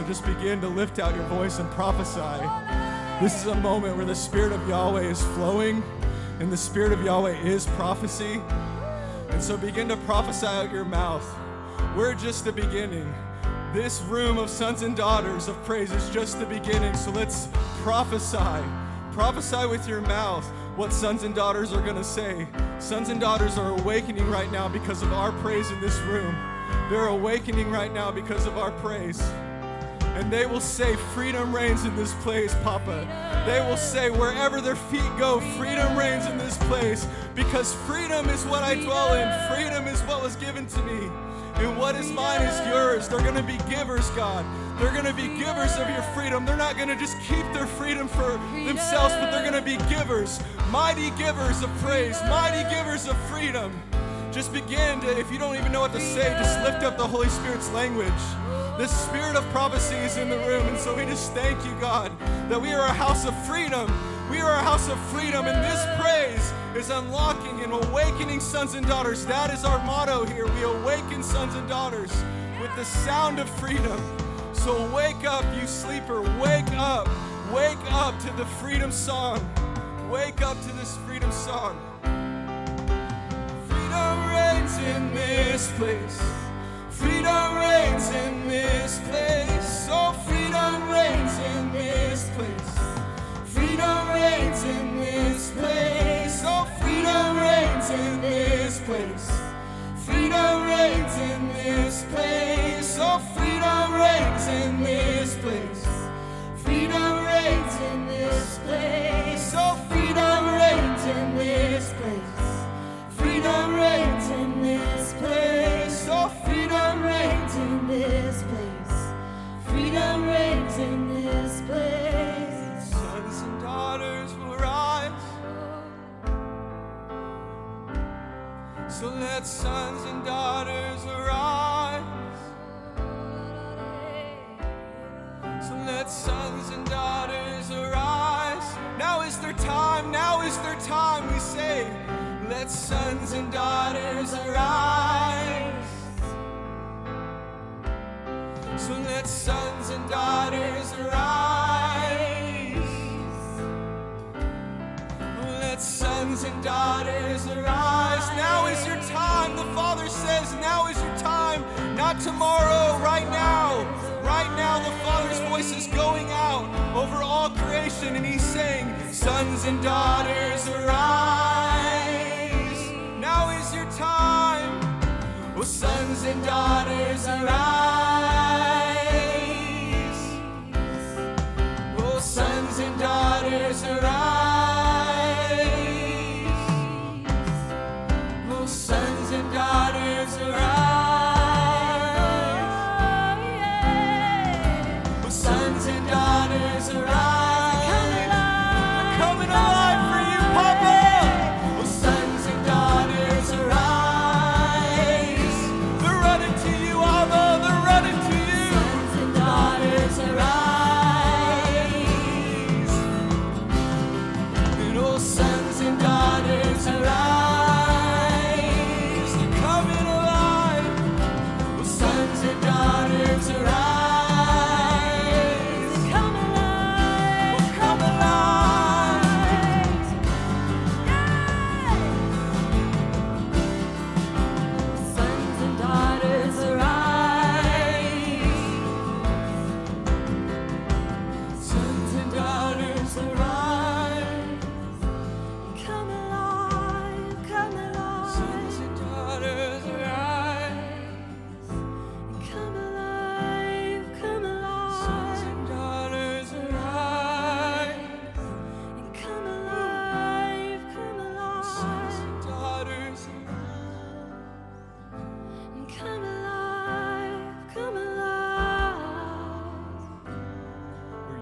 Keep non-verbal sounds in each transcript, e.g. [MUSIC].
so just begin to lift out your voice and prophesy. This is a moment where the Spirit of Yahweh is flowing, and the Spirit of Yahweh is prophecy. And so begin to prophesy out your mouth. We're just the beginning. This room of sons and daughters of praise is just the beginning. So let's prophesy. Prophesy with your mouth what sons and daughters are going to say. Sons and daughters are awakening right now because of our praise in this room. They're awakening right now because of our praise. And they will say, Freedom reigns in this place, Papa. They will say, Wherever their feet go, freedom reigns in this place. Because freedom is what I dwell in, freedom is what was given to me. And what is mine is yours. They're going to be givers, God. They're going to be givers of your freedom. They're not going to just keep their freedom for themselves, but they're going to be givers. Mighty givers of praise, mighty givers of freedom. Just begin to, if you don't even know what to say, just lift up the Holy Spirit's language. The spirit of prophecy is in the room, and so we just thank you, God, that we are a house of freedom. We are a house of freedom, and this praise is unlocking and awakening sons and daughters. That is our motto here. We awaken sons and daughters with the sound of freedom. So wake up, you sleeper. Wake up. Wake up to the freedom song. Wake up to this freedom song. Freedom reigns in this place. Freedom reigns in this place. Oh, freedom reigns in this place. Freedom reigns in this place. Oh, freedom reigns in this place. Freedom reigns in this place. Oh, freedom reigns in this place. Freedom reigns in this place.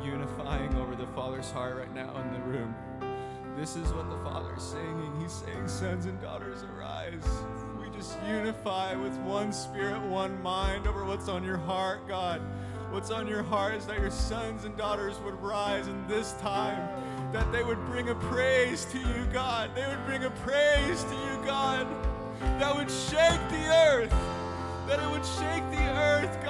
Unifying over the Father's heart right now in the room. This is what the Father's singing. He's saying, Sons and daughters, arise. We just unify with one spirit, one mind over what's on your heart, God. What's on your heart is that your sons and daughters would rise in this time, that they would bring a praise to you, God. They would bring a praise to you, God, that would shake the earth that it would shake the earth, God,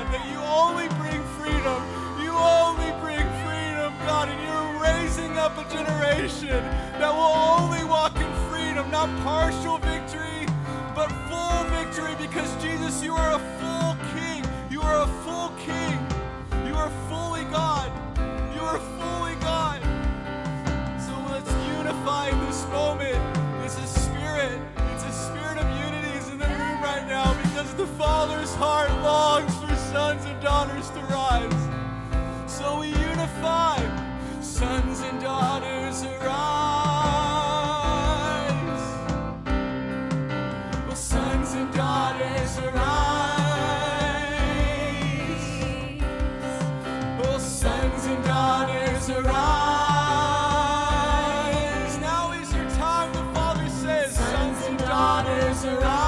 God, that you only bring freedom. You only bring freedom, God, and you're raising up a generation that will only walk in freedom, not partial victory, but full victory because Jesus, you are a full king. You are a full king. You are fully God. You are fully God. So let's unify in this moment. It's a spirit. It's a spirit of unity is in the room right now because the Father's heart longs for sons and daughters to rise. So we unify, sons and daughters arise. Well, sons and daughters arise. Well, sons and daughters arise. Now is your time, the father says. Sons and daughters arise.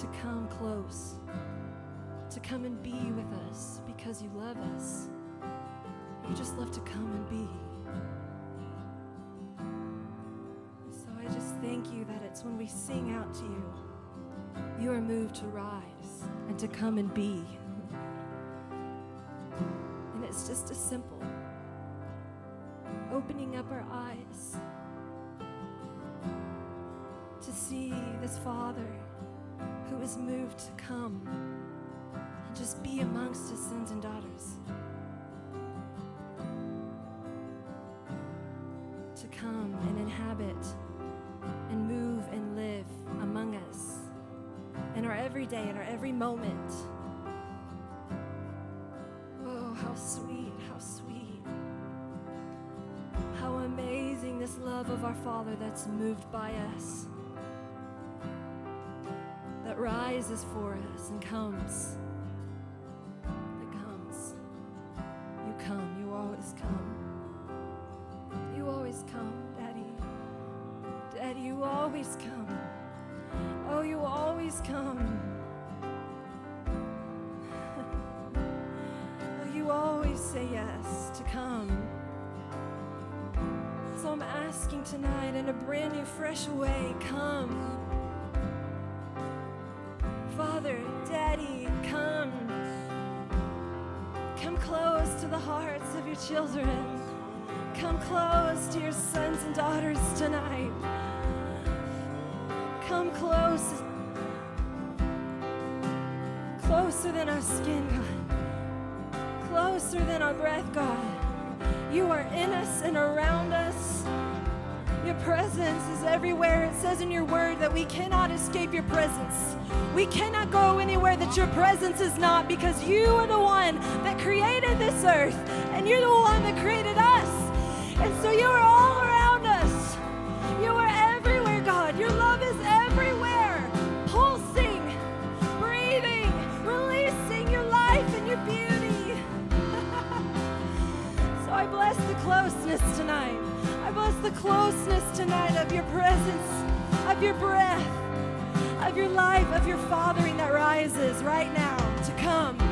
To come close, to come and be with us because you love us. You just love to come and be. So I just thank you that it's when we sing out to you, you are moved to rise and to come and be. And it's just a simple opening up our eyes to see this Father is moved to come and just be amongst his sons and daughters. To come and inhabit and move and live among us in our everyday, in our every moment. Oh, how sweet, how sweet. How amazing this love of our Father that's moved by us, rises for us and comes. That comes. You come, you always come. You always come, Daddy. Daddy, you always come. Oh, you always come. [LAUGHS] oh, you always say yes to come. So I'm asking tonight in a brand new, fresh way come. Children. Come close to your sons and daughters tonight. Come close. Closer than our skin, God. Closer than our breath, God. You are in us and around us. Your presence is everywhere. It says in your word that we cannot escape your presence. We cannot go anywhere that your presence is not because you are the one that created this earth you're the one that created us. And so you are all around us. You are everywhere, God. Your love is everywhere. Pulsing, breathing, releasing your life and your beauty. [LAUGHS] so I bless the closeness tonight. I bless the closeness tonight of your presence, of your breath, of your life, of your fathering that rises right now to come.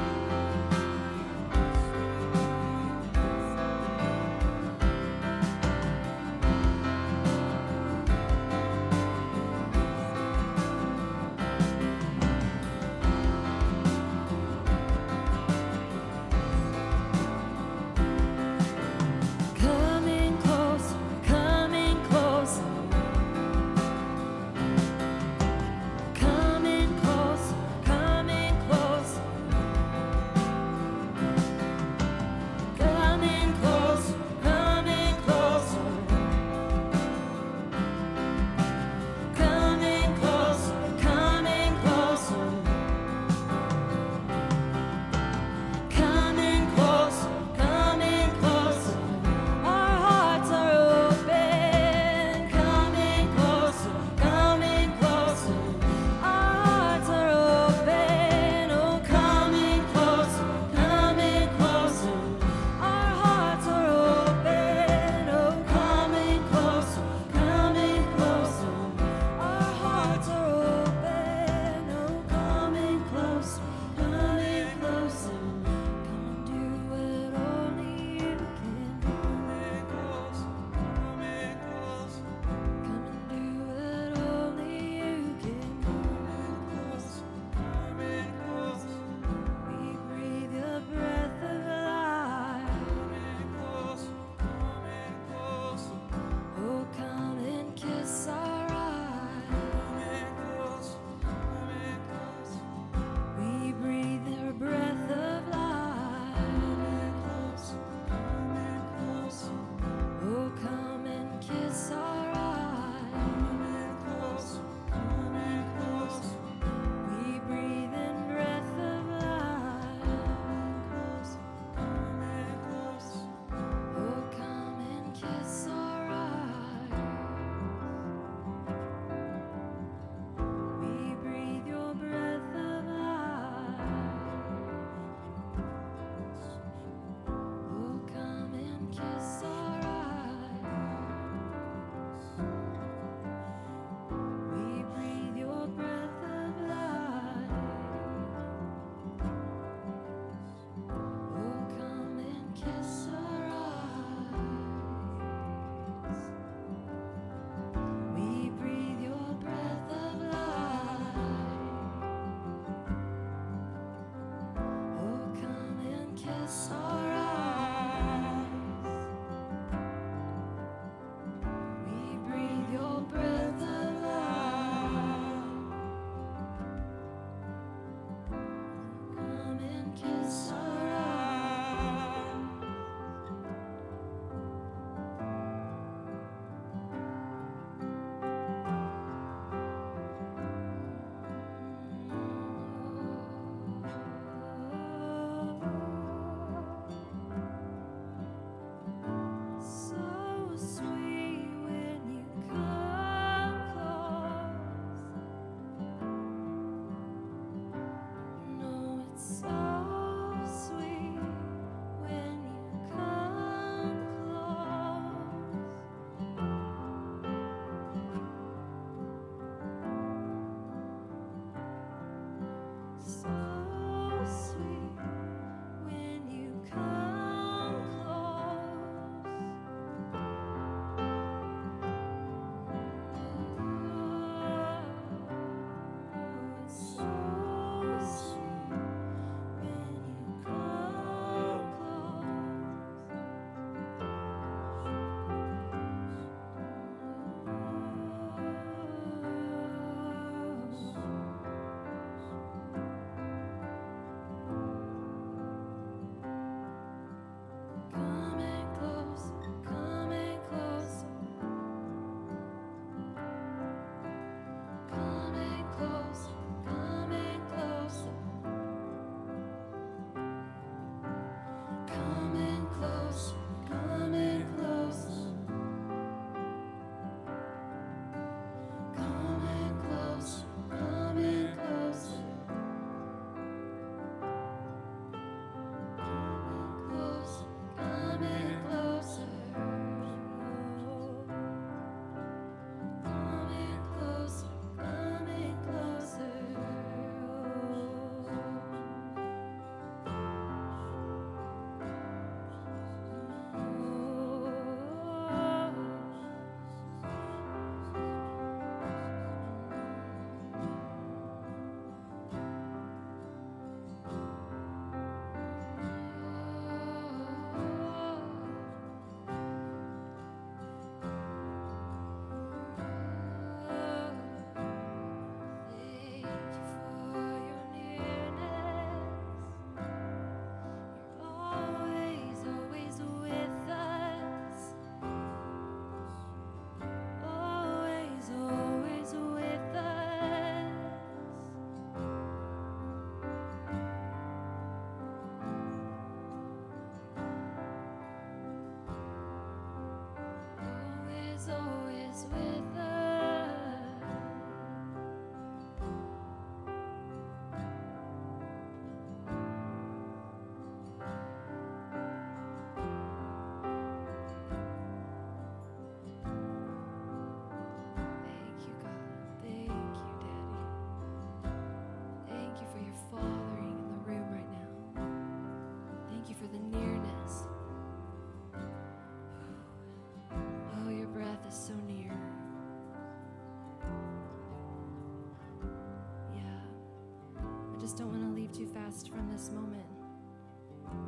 Just don't want to leave too fast from this moment.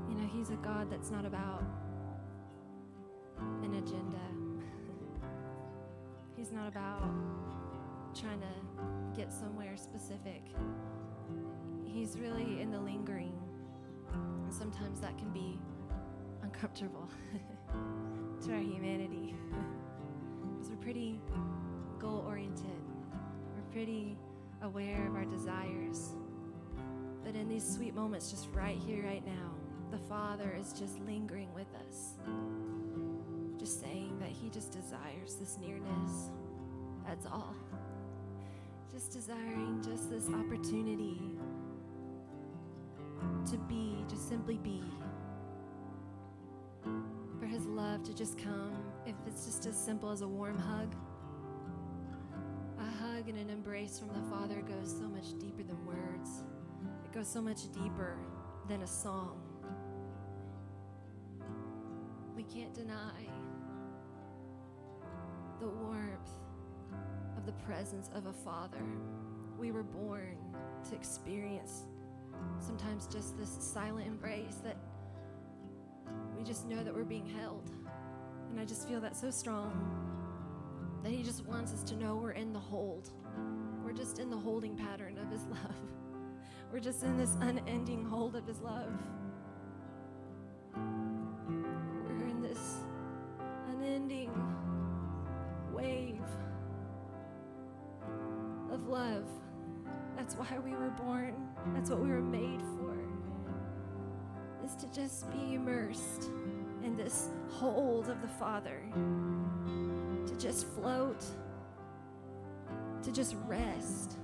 You know, He's a God that's not about an agenda. [LAUGHS] He's not about trying to get somewhere specific. He's really in the lingering. And sometimes that can be uncomfortable [LAUGHS] to our humanity. [LAUGHS] Because we're pretty goal oriented, we're pretty aware of our desires. But in these sweet moments, just right here, right now, the Father is just lingering with us just saying that he just desires this nearness. That's all. Just desiring just this opportunity to be, just simply be. For his love to just come, if it's just as simple as a warm hug. A hug and an embrace from the Father goes so much deeper than words, goes so much deeper than a song. We can't deny the warmth of the presence of a father. We were born to experience sometimes just this silent embrace that we just know that we're being held. And I just feel that so strong that he just wants us to know we're in the hold. We're just in the holding pattern of his [LAUGHS] love. We're just in this unending hold of his love. We're in this unending wave of love. That's why we were born. That's what we were made for. Is to just be immersed in this hold of the Father. To just float. To just rest.